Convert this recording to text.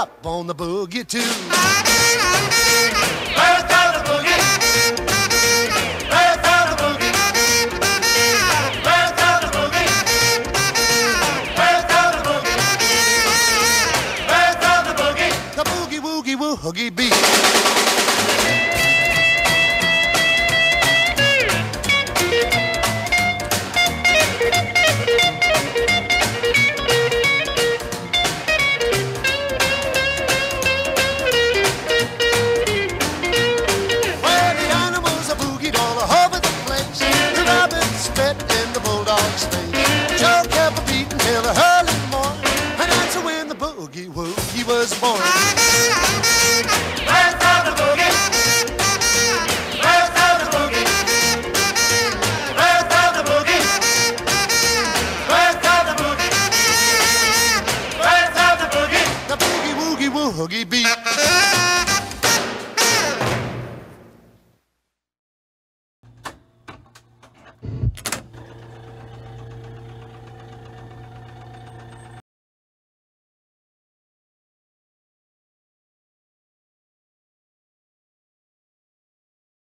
up on the boogie too. Of the boogie. The boogie. The boogie. The boogie. The boogie. The boogie woogie woogie beat. hoogie beat.